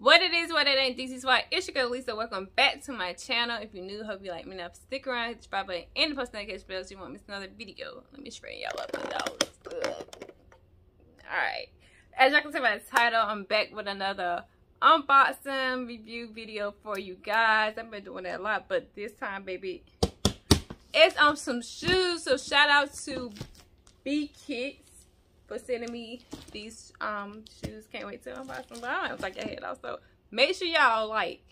What it is, what it ain't, DT Squad. It's your girl Lisa. Welcome back to my channel. If you're new, hope you like me enough. Stick around, hit the subscribe button, and the post notification bell so you won't miss another video. Let me straighten y'all up with those. Alright. As y'all can see by the title, I'm back with another unboxing review video for you guys. I've been doing that a lot, but this time, baby, it's on some shoes. So shout out to B Kicks for sending me these um shoes. Can't wait to unbox them. But I don't like your head also. Make sure y'all like.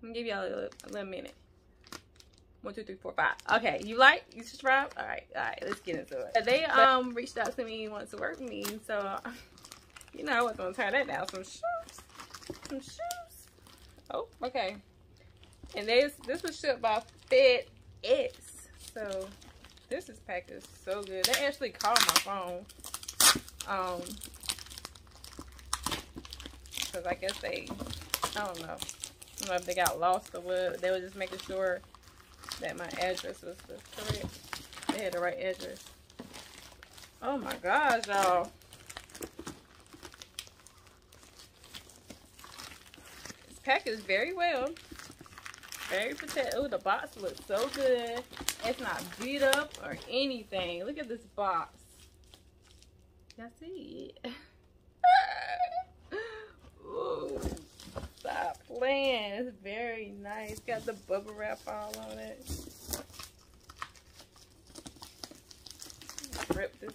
I'm gonna give y'all a little, a little minute. One, two, three, four, five. Okay, you like? You subscribe? All right, all right. Let's get into it. They um reached out to me once to work with me, so you know I wasn't gonna turn that down. Some shoes, some shoes. Oh, okay. And this this was shipped by Fit FedEx. So this is packed is so good. They actually called my phone. Um, because I guess they, I don't know. I don't know if they got lost or what. They were just making sure that my address was correct. They had the right address. Oh my gosh, y'all. It's packaged very well. Very protected. Oh, the box looks so good. It's not beat up or anything. Look at this box. Y'all see it? Ooh, stop playing. It's very nice. Got the bubble wrap all on it. Rip this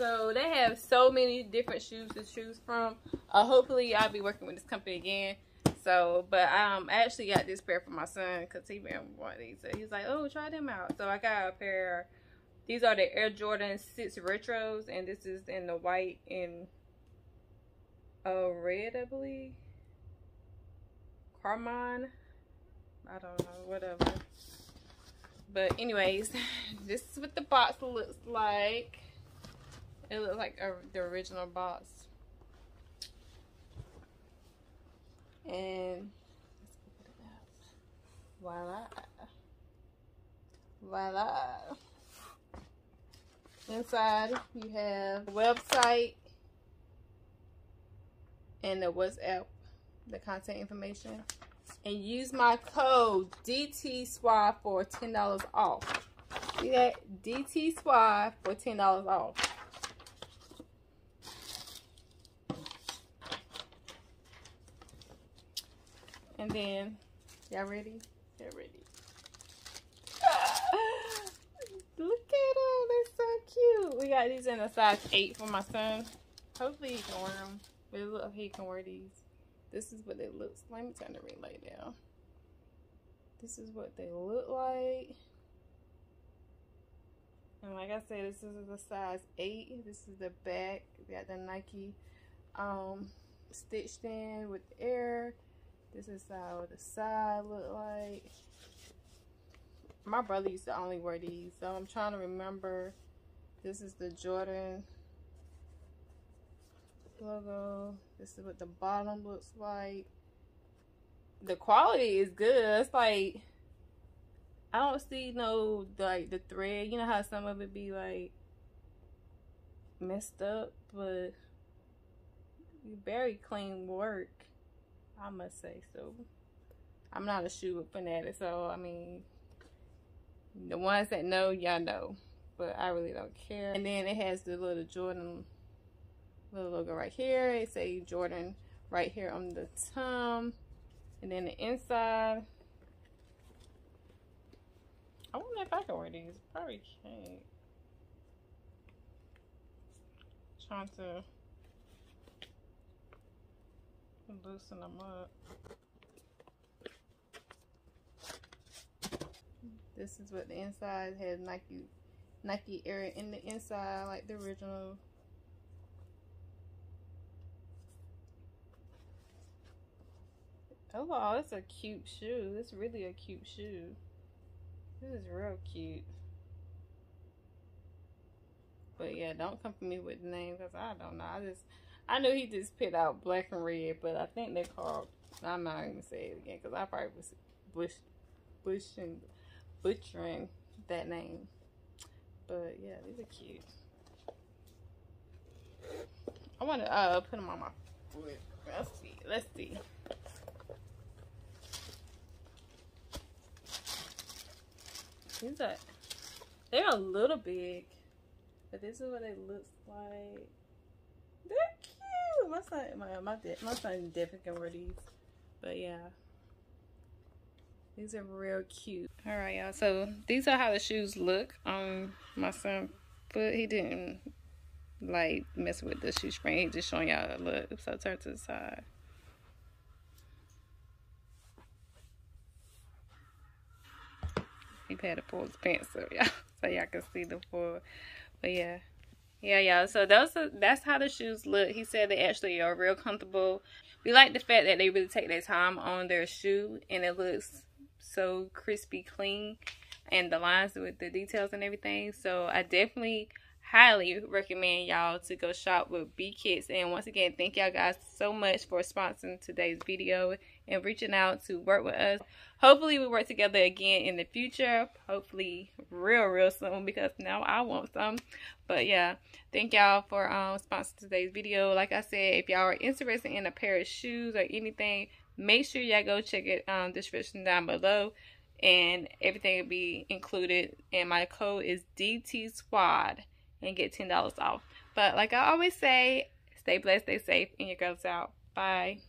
So they have so many different shoes to choose from. Uh, hopefully I'll be working with this company again. So, but um, I actually got this pair for my son because he been wanting these. So he's like, oh, try them out. So I got a pair. These are the Air Jordan 6 Retros. And this is in the white and uh, red, I believe. Carmine. I don't know, whatever. But anyways, this is what the box looks like. It looks like a, the original box. Eh, and voila. Voila. Inside you have the website and the WhatsApp, the contact information. And use my code DTsquad for $10 off. See that? DTsquad for $10 off. And then, y'all ready? Y'all ready? Look at them. They're so cute. We got these in a size 8 for my son. Hopefully he can wear them. But look, he can wear these. This is what they look Let me turn the ring light down. This is what they look like. And like I said, this is a size 8. This is the back. We got the Nike um, stitched in with air. This is how the side look like. My brother used to only wear these, so I'm trying to remember. This is the Jordan logo. This is what the bottom looks like. The quality is good. It's like I don't see no like the thread. You know how some of it be like messed up, but very clean work. I must say so. I'm not a shoe fanatic, so I mean, the ones that know, y'all know, but I really don't care. And then it has the little Jordan little logo right here. It say Jordan right here on the thumb, and then the inside. I wonder if I can wear these. Probably can't. Trying to loosen them up. This is what the inside has Nike Nike Air in the inside like the original. Oh wow, that's a cute shoe. It's really a cute shoe. This is real cute. But yeah, don't come for me with the name because I don't know. I just I knew he just put out black and red, but I think they called. I'm not even say it again because I probably was bush, bushing, butchering that name. But yeah, these are cute. I want to uh, put them on my foot. Let's see. Let's see. These are, they're a little big, but this is what it looks like. They're. My son, my my, my son definitely can wear these. But yeah. These are real cute. All right, y'all. So these are how the shoes look on my son foot. He didn't like mess with the shoe spring. He just showing y'all a look. So turn to the side. He had to pull his pants up, y'all, so y'all can see the full. But yeah. Yeah, y'all. So those are, that's how the shoes look. He said they actually are real comfortable. We like the fact that they really take their time on their shoe and it looks so crispy clean and the lines with the details and everything. So I definitely highly recommend y'all to go shop with Bekicks. And once again, thank y'all guys so much for sponsoring today's video and reaching out to work with us. Hopefully we work together again in the future. Hopefully real, real soon because now I want some. But yeah, thank y'all for um, sponsoring today's video. Like I said, if y'all are interested in a pair of shoes or anything, make sure y'all go check it um description down below and everything will be included and my code is DT Squad and get $10 off. But like I always say, stay blessed, stay safe, and your girls out. Bye.